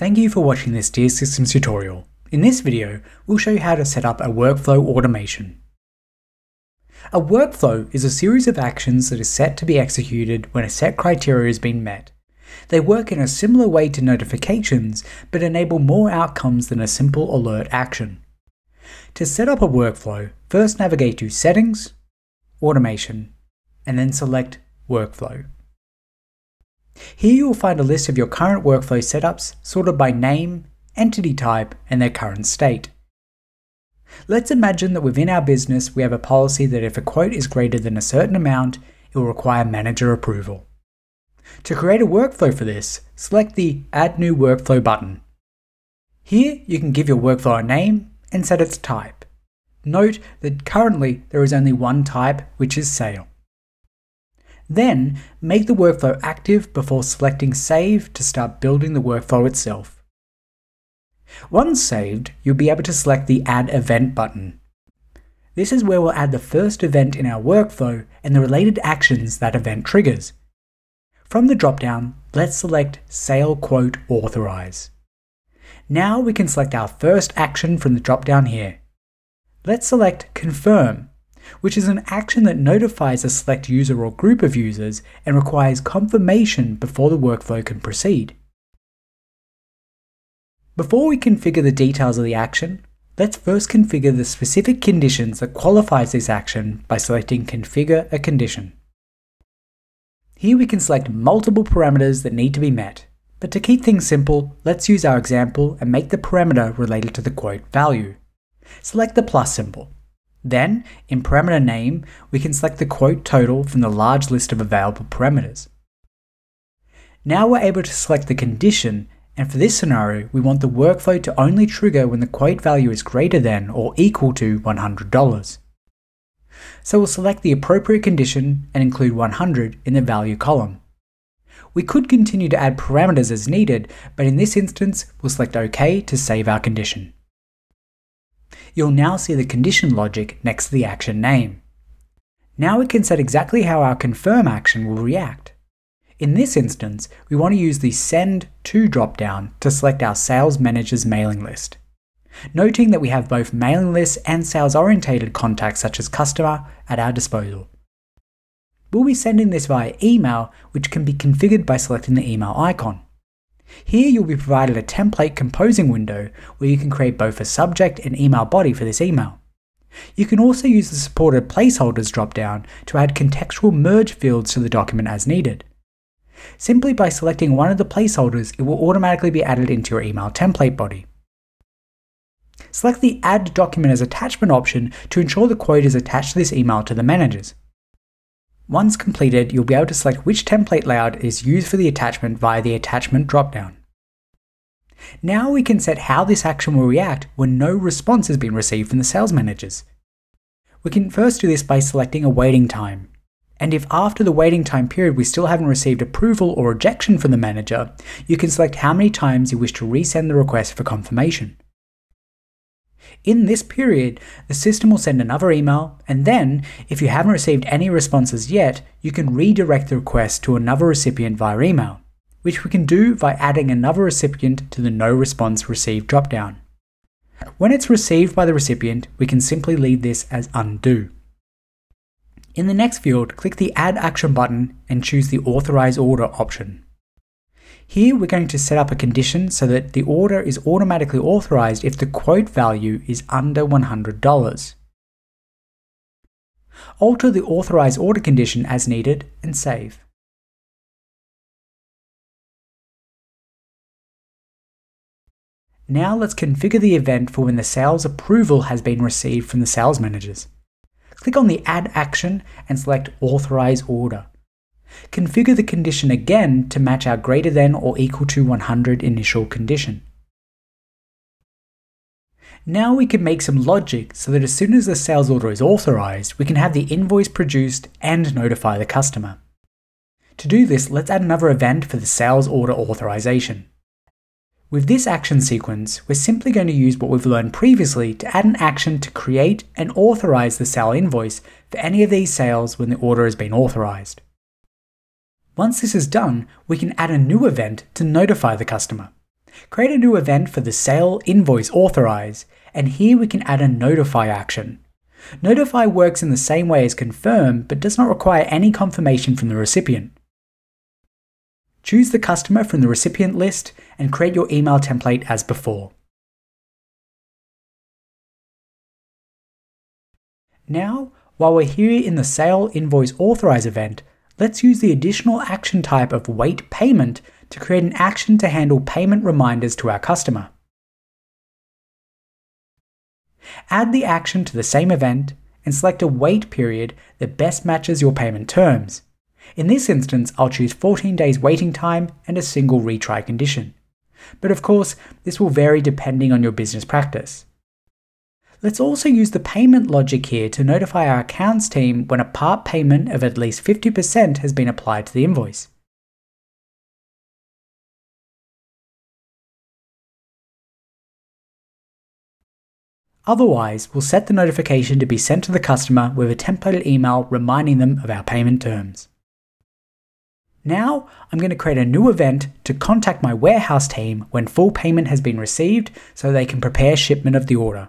Thank you for watching this DEAR Systems tutorial. In this video, we'll show you how to set up a workflow automation. A workflow is a series of actions that is set to be executed when a set criteria has been met. They work in a similar way to notifications, but enable more outcomes than a simple alert action. To set up a workflow, first navigate to Settings, Automation, and then select Workflow. Here you will find a list of your current workflow setups sorted by name, entity type, and their current state. Let's imagine that within our business we have a policy that if a quote is greater than a certain amount, it will require manager approval. To create a workflow for this, select the Add New Workflow button. Here you can give your workflow a name and set its type. Note that currently there is only one type, which is sale. Then, make the workflow active before selecting Save to start building the workflow itself. Once saved, you'll be able to select the Add Event button. This is where we'll add the first event in our workflow and the related actions that event triggers. From the dropdown, let's select Sale Quote Authorize. Now we can select our first action from the dropdown here. Let's select Confirm which is an action that notifies a select user or group of users and requires confirmation before the workflow can proceed. Before we configure the details of the action, let's first configure the specific conditions that qualifies this action by selecting Configure a Condition. Here we can select multiple parameters that need to be met, but to keep things simple, let's use our example and make the parameter related to the quote value. Select the plus symbol. Then, in parameter name, we can select the quote total from the large list of available parameters. Now we're able to select the condition, and for this scenario, we want the workflow to only trigger when the quote value is greater than or equal to $100. So we'll select the appropriate condition and include 100 in the value column. We could continue to add parameters as needed, but in this instance, we'll select OK to save our condition you'll now see the condition logic next to the action name. Now we can set exactly how our confirm action will react. In this instance, we want to use the Send To dropdown to select our Sales Manager's mailing list. Noting that we have both mailing lists and sales orientated contacts such as customer at our disposal. We'll be sending this via email, which can be configured by selecting the email icon. Here you'll be provided a template composing window where you can create both a subject and email body for this email. You can also use the supported placeholders dropdown to add contextual merge fields to the document as needed. Simply by selecting one of the placeholders, it will automatically be added into your email template body. Select the Add Document as Attachment option to ensure the quote is attached to this email to the managers. Once completed, you'll be able to select which template layout is used for the attachment via the Attachment dropdown. Now we can set how this action will react when no response has been received from the sales managers. We can first do this by selecting a waiting time. And if after the waiting time period we still haven't received approval or rejection from the manager, you can select how many times you wish to resend the request for confirmation. In this period, the system will send another email, and then, if you haven't received any responses yet, you can redirect the request to another recipient via email, which we can do by adding another recipient to the No Response Received dropdown. When it's received by the recipient, we can simply leave this as undo. In the next field, click the Add Action button and choose the Authorize Order option. Here we're going to set up a condition so that the order is automatically authorized if the quote value is under $100. Alter the authorize order condition as needed and save. Now let's configure the event for when the sales approval has been received from the sales managers. Click on the Add action and select Authorize Order. Configure the condition again to match our greater than or equal to 100 initial condition. Now we can make some logic so that as soon as the sales order is authorized, we can have the invoice produced and notify the customer. To do this, let's add another event for the sales order authorization. With this action sequence, we're simply going to use what we've learned previously to add an action to create and authorize the sale invoice for any of these sales when the order has been authorized. Once this is done, we can add a new event to notify the customer. Create a new event for the sale invoice authorize, and here we can add a notify action. Notify works in the same way as confirm, but does not require any confirmation from the recipient. Choose the customer from the recipient list and create your email template as before. Now, while we're here in the Sale Invoice Authorize event, let's use the additional action type of Wait Payment to create an action to handle payment reminders to our customer. Add the action to the same event and select a wait period that best matches your payment terms. In this instance, I'll choose 14 days waiting time and a single retry condition. But of course, this will vary depending on your business practice. Let's also use the payment logic here to notify our accounts team when a part payment of at least 50% has been applied to the invoice. Otherwise, we'll set the notification to be sent to the customer with a templated email reminding them of our payment terms. Now, I'm going to create a new event to contact my warehouse team when full payment has been received so they can prepare shipment of the order.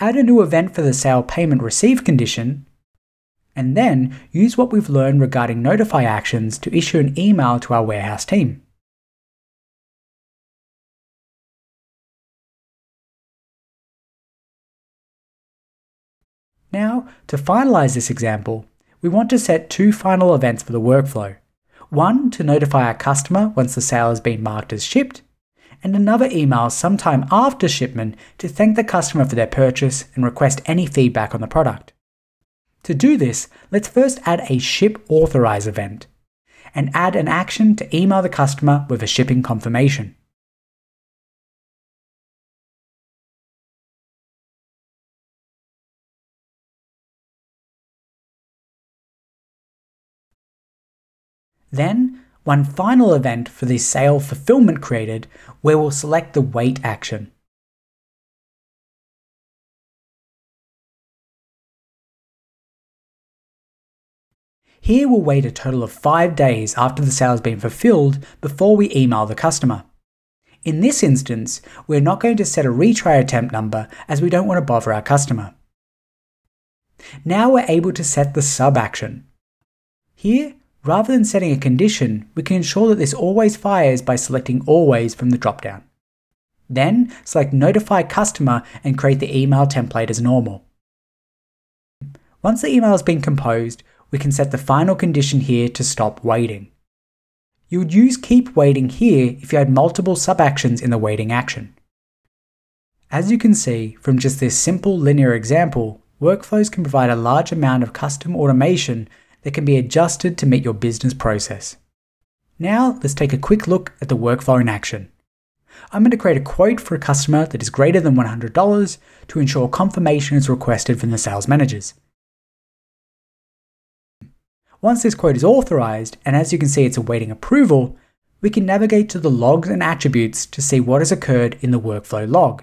Add a new event for the sale payment received condition, and then use what we've learned regarding notify actions to issue an email to our warehouse team. Now, to finalize this example, we want to set two final events for the workflow. One to notify our customer once the sale has been marked as shipped, and another email sometime after shipment to thank the customer for their purchase and request any feedback on the product. To do this, let's first add a ship authorize event and add an action to email the customer with a shipping confirmation. Then, one final event for the sale fulfillment created where we'll select the wait action. Here we'll wait a total of 5 days after the sale has been fulfilled before we email the customer. In this instance, we're not going to set a retry attempt number as we don't want to bother our customer. Now we're able to set the sub action. Here, Rather than setting a condition, we can ensure that this always fires by selecting always from the dropdown. Then select notify customer and create the email template as normal. Once the email has been composed, we can set the final condition here to stop waiting. You would use keep waiting here if you had multiple sub-actions in the waiting action. As you can see from just this simple linear example, workflows can provide a large amount of custom automation that can be adjusted to meet your business process. Now, let's take a quick look at the workflow in action. I'm going to create a quote for a customer that is greater than $100 to ensure confirmation is requested from the sales managers. Once this quote is authorized, and as you can see it's awaiting approval, we can navigate to the logs and attributes to see what has occurred in the workflow log.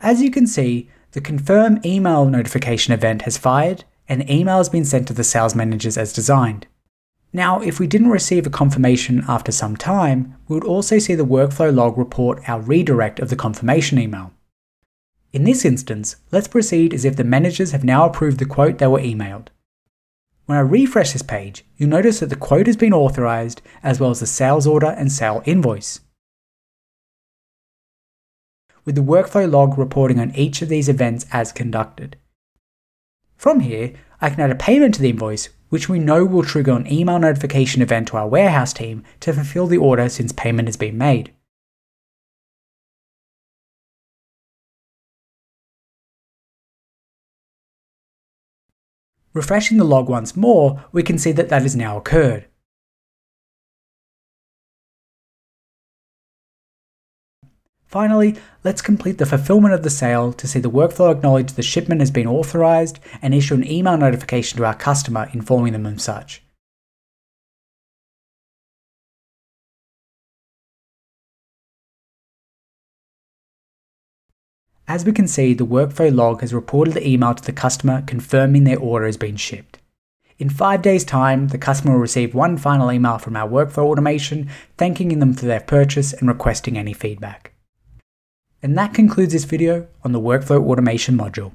As you can see, the confirm email notification event has fired an email has been sent to the sales managers as designed. Now, if we didn't receive a confirmation after some time, we would also see the workflow log report our redirect of the confirmation email. In this instance, let's proceed as if the managers have now approved the quote they were emailed. When I refresh this page, you'll notice that the quote has been authorized as well as the sales order and sale invoice. With the workflow log reporting on each of these events as conducted. From here, I can add a payment to the invoice, which we know will trigger an email notification event to our warehouse team to fulfill the order since payment has been made. Refreshing the log once more, we can see that that has now occurred. Finally, let's complete the fulfillment of the sale to see the workflow acknowledge the shipment has been authorized and issue an email notification to our customer informing them of such. As we can see, the workflow log has reported the email to the customer confirming their order has been shipped. In five days' time, the customer will receive one final email from our workflow automation thanking them for their purchase and requesting any feedback. And that concludes this video on the workflow automation module.